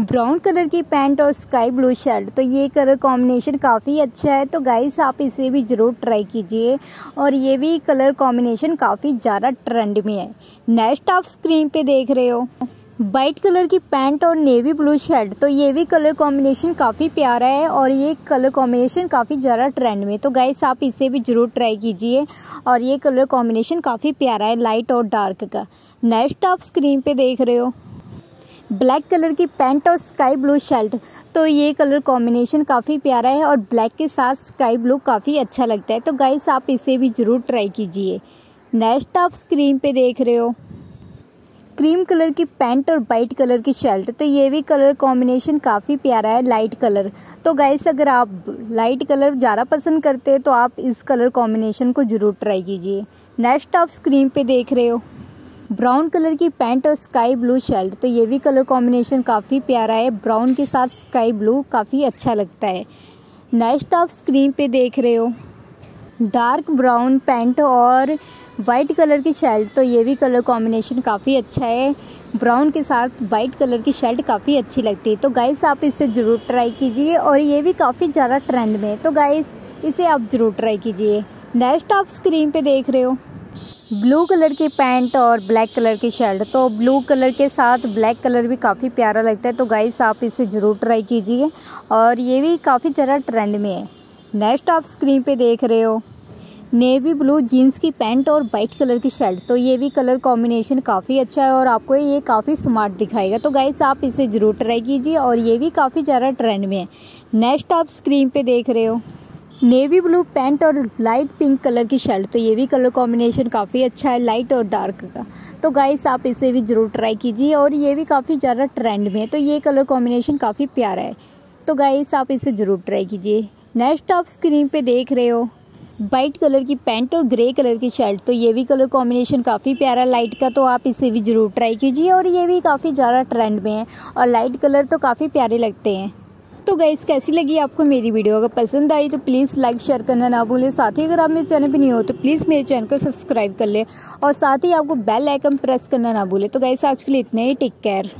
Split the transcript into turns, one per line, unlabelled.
Brown colour की pant और sky blue shirt. तो ये कलर कॉम्बिनेशन काफ़ी अच्छा है। तो गाइस आप इसे भी ज़रूर ट्राई कीजिए। और ये भी कलर कॉम्बिनेशन काफ़ी ज़्यादा ट्रेंड में है। नेक्स्ट आप स्क्रीन पे देख रहे हो। वाइट कलर की पैंट और नेवी ब्लू शर्ट तो ये भी कलर कॉम्बिनेशन काफ़ी प्यारा है और ये कलर कॉम्बिनेशन काफ़ी ज़्यादा ट्रेंड में तो गाइस आप इसे भी ज़रूर ट्राई कीजिए। और ये कलर कॉम्बिनेशन काफ़ी प्यारा है लाइट और डार्क का। नेक्स्ट आप स्क्रीन पे देख रहे हो। ब्लैक कलर की पैंट और स्काई ब्लू शर्ट। तो ये कलर कॉम्बिनेशन काफ़ी प्यारा है और ब्लैक के साथ स्काई ब्लू काफ़ी अच्छा लगता है। तो गाइस आप इसे भी ज़रूर ट्राई कीजिए। नेक्स्ट आप स्क्रीन पे देख रहे हो। क्रीम कलर की पैंट और वाइट कलर की शर्ट। तो ये भी कलर कॉम्बिनेशन काफ़ी प्यारा है लाइट कलर। तो गाइस अगर आप लाइट कलर ज़्यादा पसंद करते हैं तो आप इस कलर कॉम्बिनेशन को ज़रूर ट्राई कीजिए। नेक्स्ट आप स्क्रीन पे देख रहे हो। ब्राउन कलर की पैंट और स्काई ब्लू शर्ट। तो ये भी कलर कॉम्बिनेशन काफ़ी प्यारा है। ब्राउन के साथ स्काई ब्लू काफ़ी अच्छा लगता है। नेक्स्ट आप स्क्रीन पे देख रहे हो। डार्क ब्राउन पैंट और वाइट कलर की शर्ट। तो ये भी कलर कॉम्बिनेशन काफ़ी अच्छा है। ब्राउन के साथ वाइट कलर की शर्ट काफ़ी अच्छी लगती है। तो गाइस आप इसे ज़रूर ट्राई कीजिए और ये भी काफ़ी ज़्यादा ट्रेंड में है। तो गाइस इसे आप ज़रूर ट्राई कीजिए। नेक्स्ट आप स्क्रीन पे देख रहे हो। ब्लू कलर की पैंट और ब्लैक कलर की शर्ट। तो ब्लू कलर के साथ ब्लैक कलर भी काफ़ी प्यारा लगता है। तो गाइस आप इसे ज़रूर ट्राई कीजिए। और ये भी काफ़ी ज़्यादा ट्रेंड में है। नेक्स्ट आप स्क्रीन पे देख रहे हो। नेवी ब्लू जीन्स की पैंट और वाइट कलर की शर्ट। तो ये भी कलर कॉम्बिनेशन काफ़ी अच्छा है और आपको ये काफ़ी स्मार्ट दिखाएगा। तो गाइस आप इसे ज़रूर ट्राई कीजिए और ये भी काफ़ी ज़्यादा ट्रेंड में है। नेक्स्ट आप स्क्रीन पे देख रहे हो। नेवी ब्लू पैंट और लाइट पिंक कलर की शर्ट तो ये भी कलर कॉम्बिनेशन काफ़ी अच्छा है, लाइट और डार्क का। तो गाइस आप इसे भी ज़रूर ट्राई कीजिए और ये भी काफ़ी ज़्यादा ट्रेंड में है तो ये कलर कॉम्बिनेशन काफ़ी प्यारा है। तो गाइस आप इसे ज़रूर ट्राई कीजिए। नेक्स्ट आप स्क्रीन पे देख रहे हो वाइट कलर की पैंट और ग्रे कलर की शर्ट तो ये भी कलर कॉम्बिनेशन काफ़ी प्यारा लाइट का तो आप इसे भी ज़रूर ट्राई कीजिए और ये भी काफ़ी ज़्यादा ट्रेंड में है और लाइट कलर तो काफ़ी प्यारे लगते हैं। तो गाइस कैसी लगी आपको मेरी वीडियो अगर पसंद आई तो प्लीज़ लाइक शेयर करना ना भूलें। साथ ही अगर आप मेरे चैनल पर नहीं हो तो प्लीज़ मेरे चैनल को सब्सक्राइब कर लें। और साथ ही आपको बेल आइकन प्रेस करना ना भूलें। तो गाइस आज के लिए इतना ही। Take care